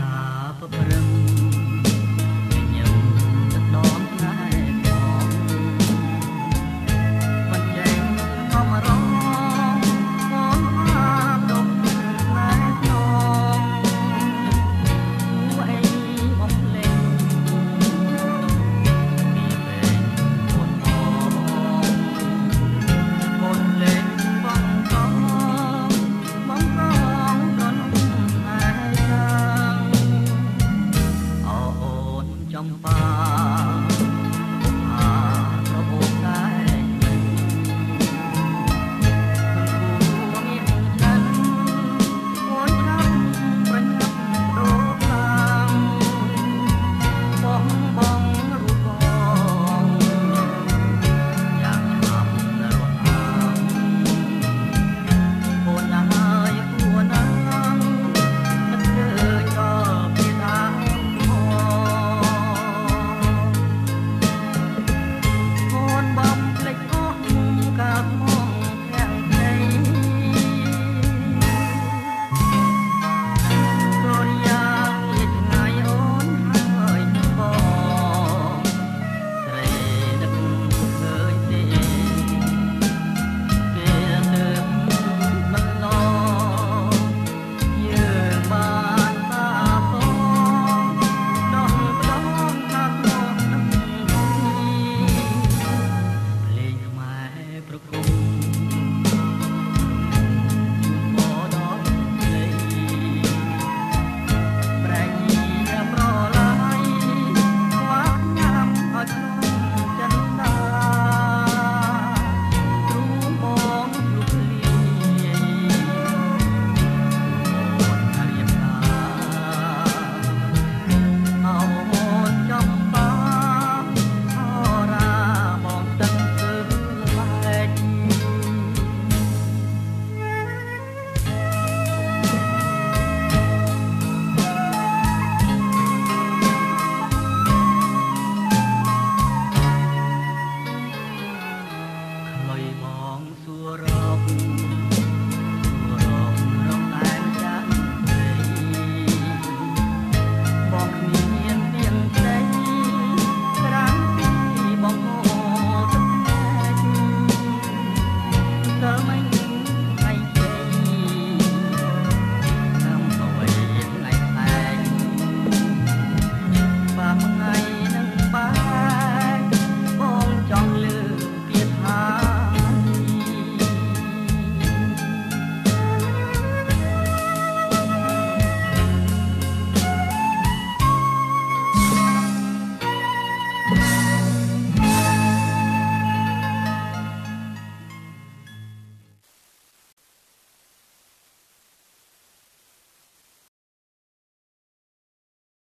napaparamdam ah